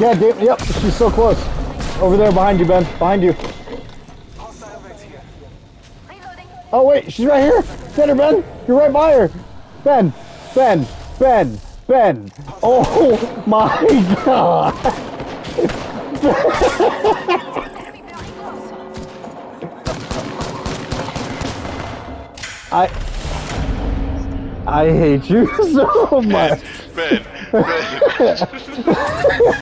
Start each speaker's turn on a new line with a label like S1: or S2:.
S1: Yeah, damn. Yep, she's so close. Over there behind you, Ben. Behind you. Oh wait, she's right here. Get her, Ben. You're right by her. Ben. Ben. Ben. Ben. Oh my god. I I hate you so much.
S2: Ben, Ben.